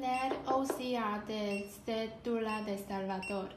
Leer O.C.A. de Cédula de Salvador.